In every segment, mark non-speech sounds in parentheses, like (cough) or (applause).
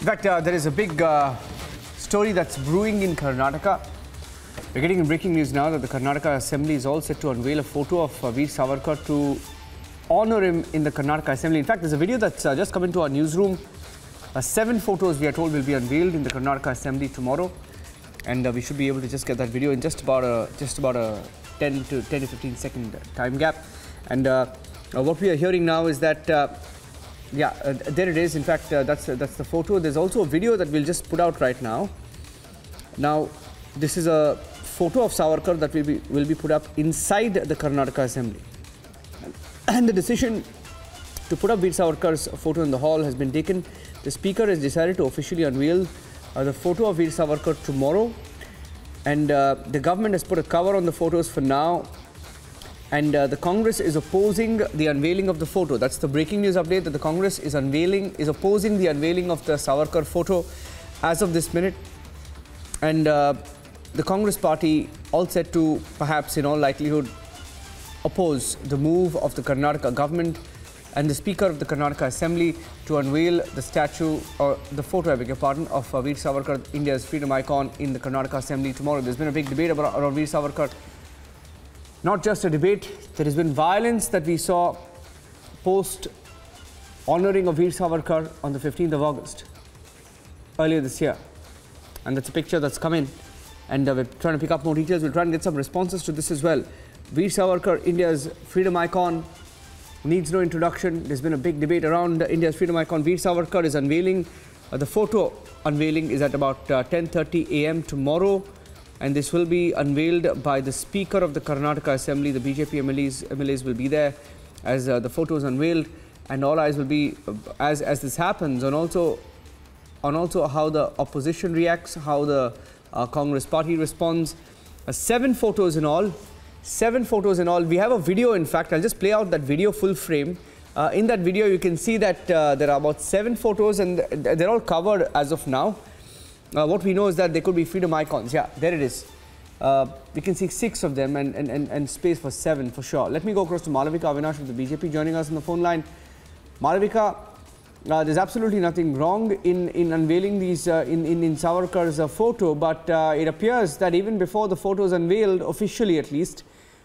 In fact, uh, there is a big uh, story that's brewing in Karnataka. We're getting breaking news now that the Karnataka Assembly is all set to unveil a photo of uh, Veer Savarkar to honor him in the Karnataka Assembly. In fact, there's a video that's uh, just come into our newsroom. Uh, seven photos, we are told, will be unveiled in the Karnataka Assembly tomorrow, and uh, we should be able to just get that video in just about a just about a 10 to 10 to 15 second time gap. And uh, what we are hearing now is that. Yeah, uh, there it is. In fact, uh, that's uh, that's the photo. There's also a video that we'll just put out right now. Now, this is a photo of Savarkar that will be will be put up inside the Karnataka Assembly, and the decision to put up Veer Savarkar's photo in the hall has been taken. The Speaker has decided to officially unveil uh, the photo of Veer Savarkar tomorrow, and uh, the government has put a cover on the photos for now and uh, the Congress is opposing the unveiling of the photo. That's the breaking news update that the Congress is unveiling, is opposing the unveiling of the Savarkar photo as of this minute. And uh, the Congress party all set to perhaps in all likelihood oppose the move of the Karnataka government and the Speaker of the Karnataka Assembly to unveil the statue or the photo, I beg your pardon, of uh, Veer Savarkar, India's freedom icon in the Karnataka Assembly tomorrow. There's been a big debate about, around Veer Savarkar not just a debate, there has been violence that we saw post honoring of Veer Savarkar on the 15th of August earlier this year. And that's a picture that's come in. And uh, we're trying to pick up more details. We'll try and get some responses to this as well. Veer Savarkar, India's freedom icon, needs no introduction. There's been a big debate around India's freedom icon. Veer Savarkar is unveiling, uh, the photo unveiling is at about 10.30 uh, a.m. tomorrow and this will be unveiled by the Speaker of the Karnataka Assembly. The BJP MLAs, MLAs will be there as uh, the photo is unveiled, and all eyes will be uh, as as this happens, and also on also how the opposition reacts, how the uh, Congress party responds. Uh, seven photos in all. Seven photos in all. We have a video, in fact. I'll just play out that video full frame. Uh, in that video, you can see that uh, there are about seven photos, and they're all covered as of now. Uh, what we know is that there could be freedom icons. Yeah, there it is. Uh, we can see six of them and, and, and, and, space for seven for sure. Let me go across to Malavika Avinash of the BJP joining us on the phone line. Malavika, uh, there's absolutely nothing wrong in, in unveiling these uh, in, in, in Savarkar's uh, photo, but uh, it appears that even before the photo is unveiled, officially at least,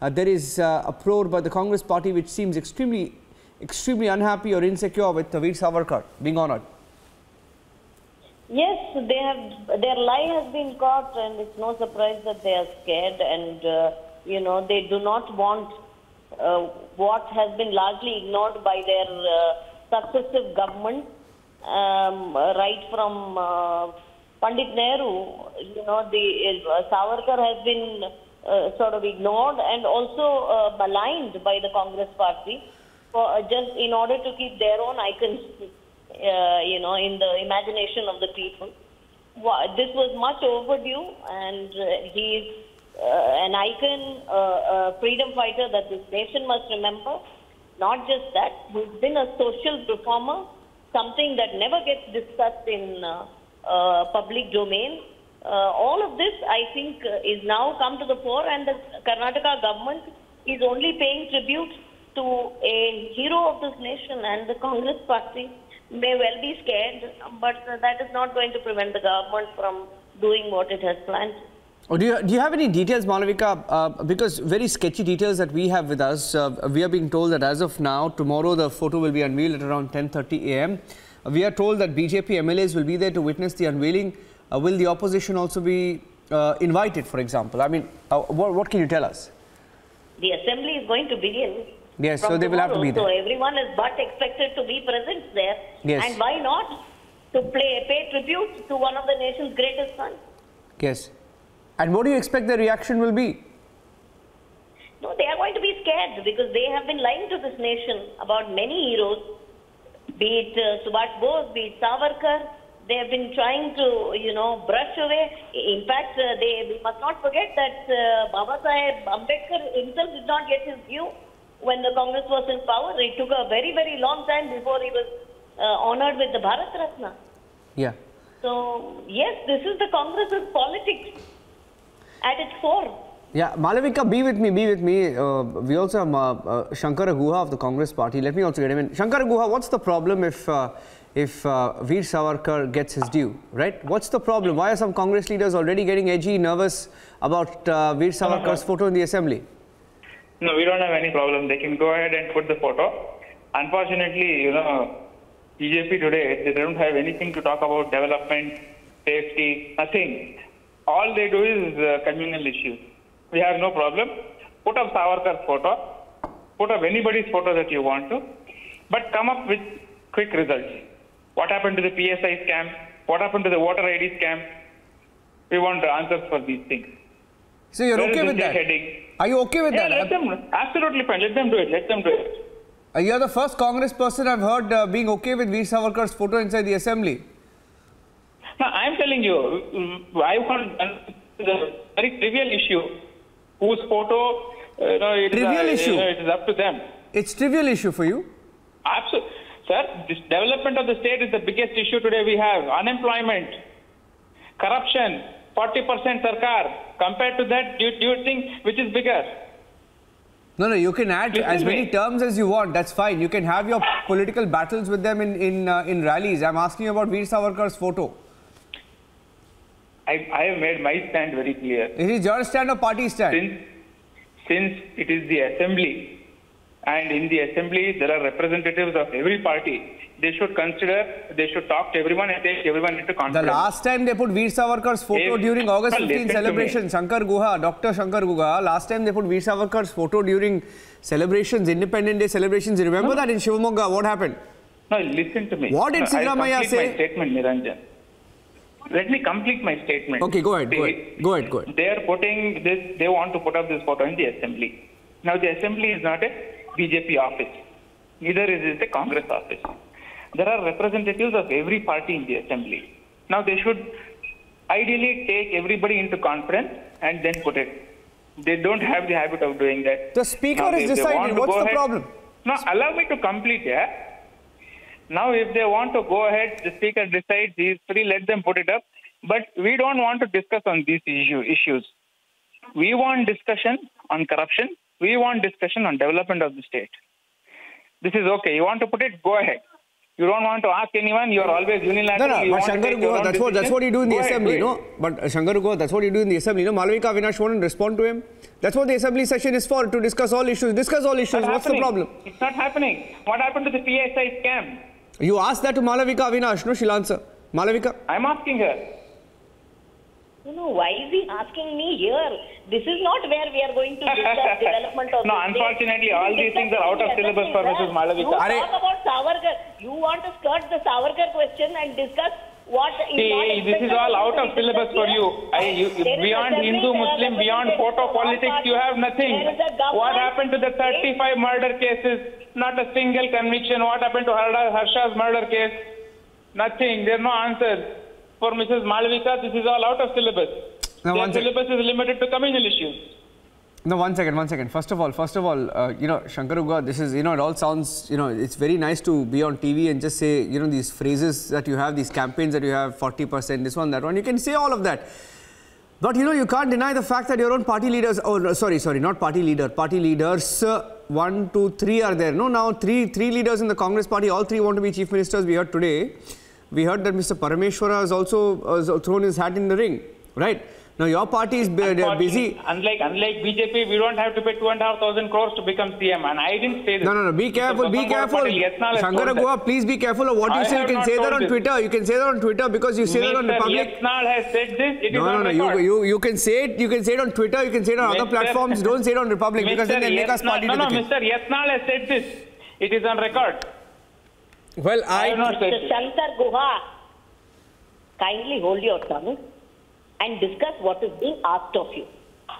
there is a probe by the Congress party which seems extremely, extremely unhappy or insecure with Veer Savarkar being honored. Yes, they have. Their lie has been caught, and it's no surprise that they are scared. And uh, you know, they do not want uh, what has been largely ignored by their uh, successive government, um, right from uh, Pandit Nehru. You know, the uh, Savarkar has been uh, sort of ignored and also maligned by the Congress party, for just in order to keep their own icons (laughs) uh, you know, in the imagination of the people. This was much overdue, and uh, he's uh, an icon, uh, a freedom fighter that this nation must remember. Not just that, he's been a social reformer, something that never gets discussed in uh, uh, public domain. all of this, I think, is now come to the fore, and the Karnataka government is only paying tribute to a hero of this nation and the Congress party may well be scared, but that is not going to prevent the government from doing what it has planned. Oh, do, you, do you have any details, Malavika? Uh, because very sketchy details that we have with us. Uh, we are being told that as of now, tomorrow the photo will be unveiled at around 10.30 a.m. Uh, we are told that BJP MLAs will be there to witness the unveiling. Uh, will the opposition also be uh, invited, for example? I mean, uh, what, what can you tell us? The assembly is going to begin Yes, so they will have to be there. So everyone is but expected to be present there. Yes. And why not to play, pay tribute to one of the nation's greatest sons? Yes. And what do you expect the reaction will be? No, they are going to be scared because they have been lying to this nation about many heroes, be it uh, Subhash Bose, be it Savarkar. They have been trying to, you know, brush away. In fact, uh, they we must not forget that uh, Baba Sahib Ambedkar himself did not get his due when the Congress was in power. It took a very, very long time before he was uh, honored with the Bharat Ratna. Yeah. So, yes, this is the Congress's politics at its core. Yeah, Malavika, be with me, be with me. Uh, we also have uh, uh, Shankara Guha of the Congress party. Let me also get him in. Shankara Guha, what's the problem if uh, if uh, Veer Savarkar gets his due, right? What's the problem? Why are some Congress leaders already getting edgy, nervous about uh, Veer Savarkar's photo in the assembly? No, we don't have any problem. They can go ahead and put the photo. Unfortunately, you know, BJP today, they don't have anything to talk about development, safety, nothing. All they do is uh, communal issues. We have no problem. Put up Savarkar's photo, put up anybody's photo that you want to, but come up with quick results. What happened to the PSI scam? What happened to the voter ID scam? We want answers for these things. So you're is okay with that? heading? Are you okay with Yeah, that? let them. Absolutely fine. Let them do it. Let them do it. Uh, you're the first Congress person I've heard uh, being okay with Veer Savarkar's photo inside the assembly. No, I'm telling you, mm, I want a very trivial issue. Whose photo? uh, You know, it is, Trivial uh, issue? You know, it is up to them. It's trivial issue for you. Absolutely, sir. This development of the state is the biggest issue today. We have unemployment, corruption, 40% sarkar. Compared to that, do, do you think which is bigger? No, no, you can add Listen as many me. terms as you want. That's fine. You can have your political battles with them in in uh, in rallies. I'm asking you about Veer Savarkar's photo. I, I have made my stand very clear. Is it your stand or party stand? Since, since it is the assembly, and in the assembly there are representatives of every party, they should consider, they should talk to everyone and take everyone into contact. The last time they put Veer Savarkar's photo If- during August Well, 15 listen celebration, Shankar Guha, Dr. Shankar Guha, last time they put Veer Savarkar's photo during celebrations, Independence Day celebrations. Remember that in Shivamogga? What happened? No, listen to me. What did No, I'll Siddaramaiah complete say? my statement, Niranjan. Let me complete my statement. Okay, go ahead, go ahead, go ahead, go ahead. They are putting this, they want to put up this photo in the assembly. Now, the assembly is not a BJP office, neither is it a Congress office. There are representatives of every party in the assembly. Now, they should ideally take everybody into conference and then put it. They don't have the habit of doing that. The speaker Now, if decided. What's the ahead- problem? No, allow me to complete, yeah. Now, if they want to go ahead, the speaker decides he is free, let them put it up. But we don't want to discuss on these issue, issues. We want discussion on corruption. We want discussion on development of the state. This is okay. You want to put it? Go ahead. You don't want to ask anyone. You are always unilateral. no, You but Shankar take Guha, that's what, that's what you do in the Go assembly, do no? But uh, Shankar Guha, that's what you do in the assembly, no? Malavika Avinash won't respond to him. That's what the assembly session is for, to discuss all issues. Discuss all issues. Not What's the problem? It's not happening. What happened to the PSI scam? You ask that to Malavika Avinash, no? She'll answer. Malavika? I'm asking her. No, no, why is he asking me here? This is not where we are going to discuss (laughs) development of No, the unfortunately, all these things are out of syllabus assembly, for Mrs. sir. Malavika. You Are- talk about Savarkar. You want to skirt the Savarkar question and discuss what is not See, this is all out of syllabus for you. I, you beyond Hindu, Muslim, beyond photo politics, you have nothing. There is a government. What happened to the 35 murder cases? Not a single conviction. What happened to Harsha- Harsha's murder case? Nothing. There are no answers. For Mrs. Malavika, this is all out of syllabus. Now, Their syllabus is limited to communal issues. No, one second, one second. First of all, first of all, uh, you know, Shankar Guha, this is, you know, it all sounds, you know, it's very nice to be on TV and just say, you know, these phrases that you have, these campaigns that you have, 40%, this one, that one. You can say all of that. But, you know, you can't deny the fact that your own party leaders, oh, no, sorry, sorry, not party leader, party leaders, uh, one, two, three are there. No, now three, three leaders in the Congress party, all three want to be chief ministers. We heard today. We heard that Mr. Parameshwara has also uh, thrown his hat in the ring, right? Now, your party is bu- busy. Unlike unlike BJP, we don't have to pay two and a half thousand crores to become CM. And I didn't say this. No, no, no. Be careful. Be careful. Patil Yatnal has Shankara. Goa, please be careful of what you say. You can say that on this. Twitter. You can say that on Twitter because you say that on the Mr. public. Yatnal has said this. It is No, no, on no. You, you, you can say it. You can say it on Twitter. You can say it on other platforms. Don't say it on Republic (laughs) because then they make us Yatnal- party No, to no, the king. Mr. Yatnal has said this. It is on record. Well, I have I. not said Mr. Shankar Guha, kindly hold your tongue and discuss what is being asked of you.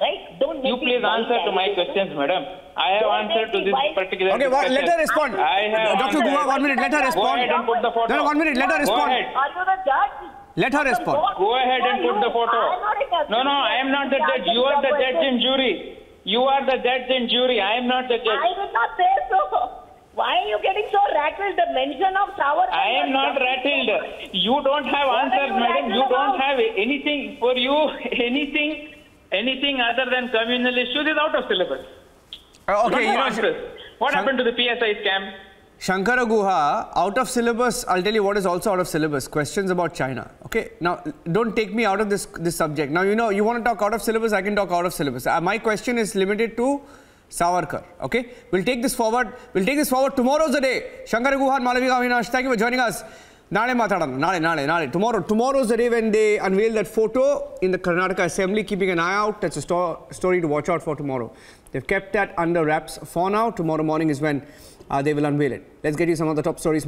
Right? Don't make You please answer to my questions, madam. I have Don't answered to this wild. particular Okay, well, let her respond. I have Dr. Guha, one minute. Let her Go respond. ahead and put the photo. No, no, one minute. Let her Go respond. ahead. Are you the judge? Let her respond. Go ahead and put the photo. I'm not a judge. No, no, I am not the judge. You are the judge and jury. You are the judge and jury. I am not the judge. I judge. did not say so. Why are you getting so rattled? The mention of Savarkar. I am not rattled. You don't have What answers, you madam. You rattled don't about? have anything for you. (laughs) Anything, anything other than communal issues is out of syllabus. Uh, okay, don't you have know. What Shank- happened to the PSI scam? Shankara Guha, out of syllabus, I'll tell you what is also out of syllabus questions about China. Okay, now don't take me out of this, this subject. Now, you know, you want to talk out of syllabus, I can talk out of syllabus. Uh, my question is limited to Savarkar. Okay, we'll take this forward. We'll take this forward. Tomorrow's the day. Shankara Guha and Malavika Avinash, thank you for joining us. Nale matadam, nale, nale, nale. Tomorrow, tomorrow's the day when they unveil that photo in the Karnataka Assembly, keeping an eye out. That's a sto story to watch out for tomorrow. They've kept that under wraps for now. Tomorrow morning is when uh, they will unveil it. Let's get you some of the top stories.